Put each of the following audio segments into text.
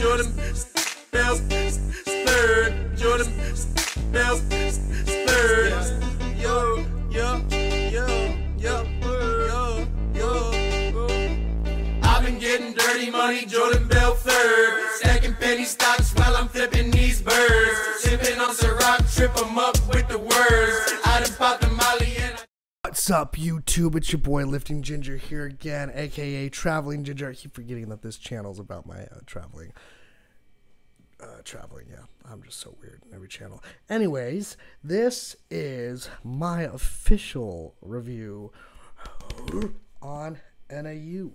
Jordan third. Jordan third. Yo, yo, yo, yo, yo, yo. I've been getting dirty money, Jordan Belfort. Stacking penny stocks while I'm flipping these birds. Sipping on Ciroc, trip up with the words. I done the molly and I What's up, YouTube? It's your boy Lifting Ginger here again, aka Traveling Ginger. I keep forgetting that this channel is about my uh, traveling. Uh, traveling, yeah. I'm just so weird in every channel. Anyways, this is my official review on NAU.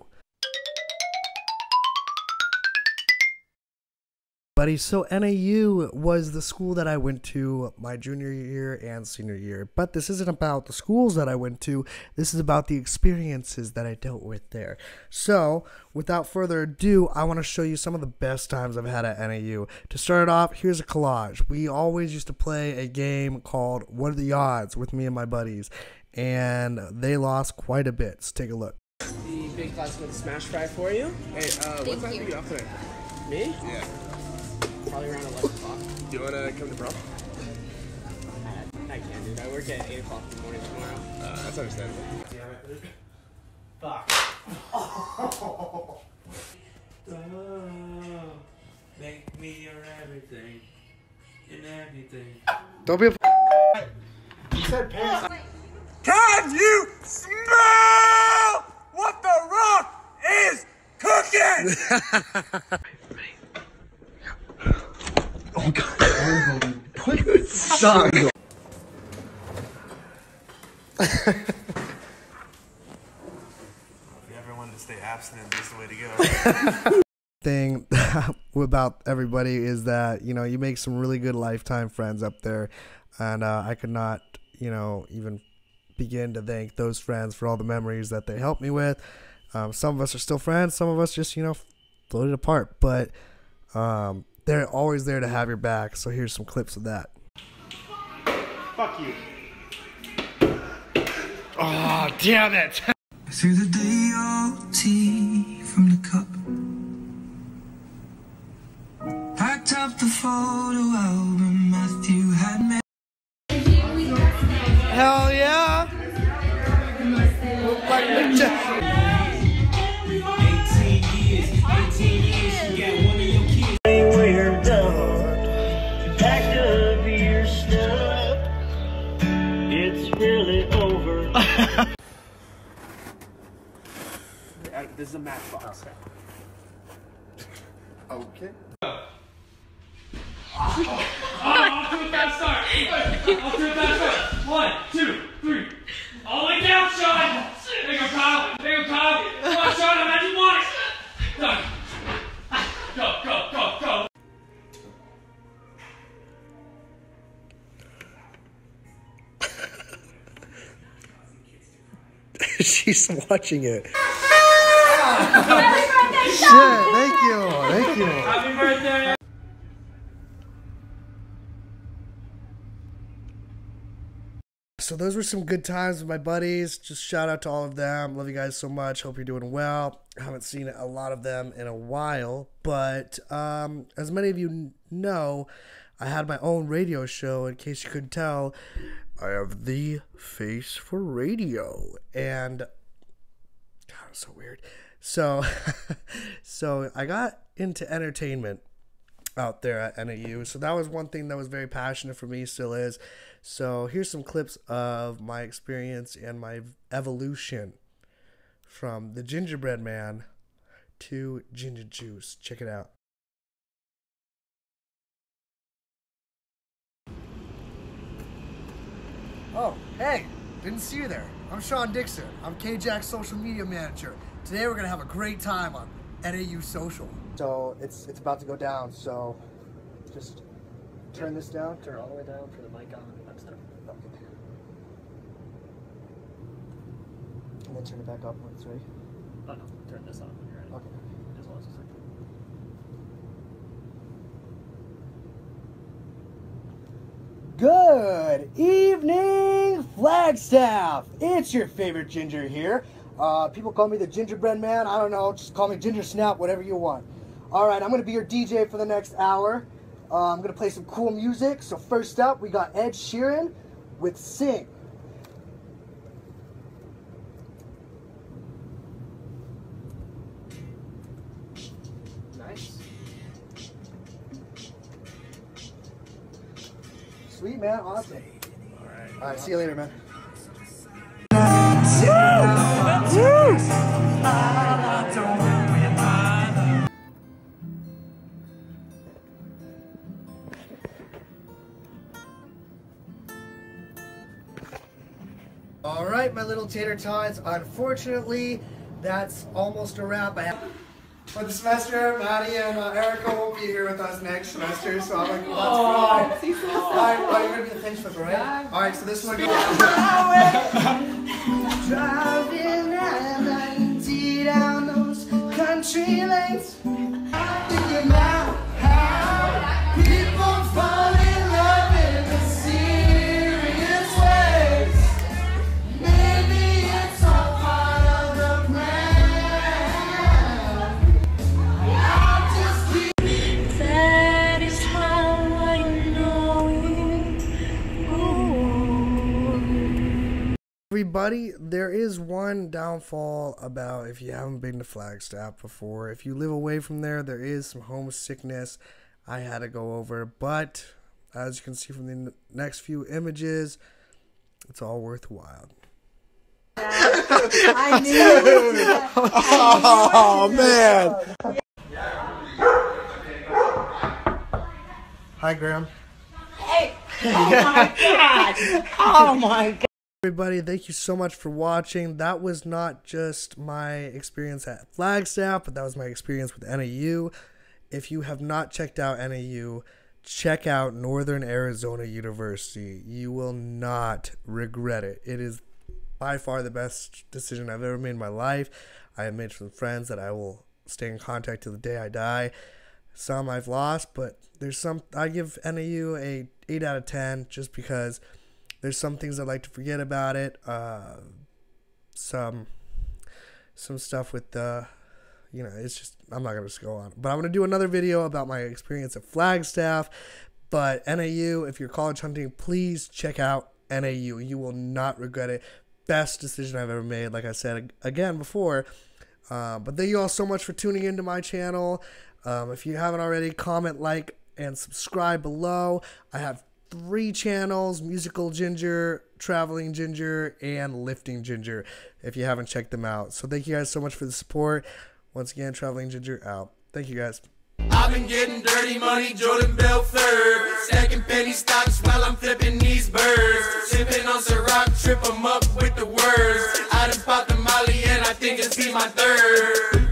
Buddy, so NAU was the school that I went to my junior year and senior year. But this isn't about the schools that I went to. This is about the experiences that I dealt with there. So, without further ado, I want to show you some of the best times I've had at NAU. To start off, here's a collage. We always used to play a game called What Are the Odds with me and my buddies. And they lost quite a bit. So take a look. the big classic with smash fry for you. Hey, uh, what time you. are you off tonight? Me? Yeah. Probably around 11 o'clock. Do you want to come to prom? I, I can, dude. I work at 8 o'clock in the morning tomorrow. Uh, that's understandable. Make me your everything and everything. Don't be a Can you smell what the rock is cooking? If you ever wanted to stay abstinent, is the way to go. thing about everybody is that you know you make some really good lifetime friends up there. And uh, i could not you know even begin to thank those friends for all the memories that they helped me with. Um, some of us are still friends. Some of us just you know floated apart. But um, they're always there to have your back so here's some clips of that Fuck you. oh damn it Through the day old tea from the cup. Packed up the photo album Matthew had made. This is a matchbox. okay I'll do it fast start. I'll do it fast start. One, two, three. All the way down, Shawn. There you go, Kyle. There you go, Kyle. Come on, Shawn. I'm at you once. Done. Go, go, go, go. she's watching it Happy birthday, Shit, thank you thank you Happy birthday. So those were some good times with my buddies. Just shout out to all of them. Love you guys so much. Hope you're doing well. I haven't seen a lot of them in a while, but um, as many of you know, I had my own radio show. In case you couldn't tell, I have the face for radio, and God, it's so weird. So, so I got into entertainment out there at NAU. So that was one thing that was very passionate for me, still is. So here's some clips of my experience and my evolution from the gingerbread man to ginger juice. Check it out. Oh, hey, didn't see you there. I'm Shawn Dixon. I'm KJack's social media manager. Today we're gonna have a great time on NAU Social. So it's it's about to go down. So just turn this down. Turn all the way down for the mic on. That stuff. And then turn it back up when it's ready. Oh no, turn this on when you're ready. Okay. As well as a second. Good evening, Flagstaff. It's your favorite ginger here. Uh, people call me the gingerbread man. I don't know. Just call me Ginger Snap, whatever you want. All right, I'm going to be your DJ for the next hour. Uh, I'm going to play some cool music. So, first up, we got Ed Sheeran with Sing. Nice. Sweet, man. Awesome. All right. All right. See you later, man. All right, my little tater tots. Unfortunately, that's almost a wrap. I have for the semester. Maddie and uh, Erica won't be here with us next semester, so I'm like, that's fine. All right, well, you're gonna be the pinch flipper, right? All right, so this one goes. Driving at 90 down those country lanes. Everybody, there is one downfall about if you haven't been to Flagstaff before. If you live away from there, there is some homesickness I had to go over. But as you can see from the n- next few images, it's all worthwhile. I knew it. Oh, man. Hi, Graham. Hey. Oh my god. Oh my god. Everybody, thank you so much for watching. That was not just my experience at Flagstaff, but that was my experience with NAU. If you have not checked out NAU, check out Northern Arizona University. You will not regret it. It is by far the best decision I've ever made in my life. I have made some friends that I will stay in contact to the day I die. Some I've lost, but there's some I give NAU a 8 out of 10 just because there's some things I like to forget about it. Uh, some some stuff with the you know, it's just I'm not gonna just go on. But I'm gonna do another video about my experience at Flagstaff. But NAU, if you're college hunting, please check out NAU. You will not regret it. Best decision I've ever made. Like I said again before. Uh, but thank you all so much for tuning into my channel. Um, if you haven't already, comment, like, and subscribe below. I have three channels musical ginger traveling ginger and lifting ginger if you haven't checked them out so thank you guys so much for the support once again traveling ginger out thank you guys I've been getting dirty money, Jordan Belfort. Stacking penny stocks while I'm flipping these birds. Sipping on Ciroc, trip 'em up with the words. I done popped the molly and I think it's be my third.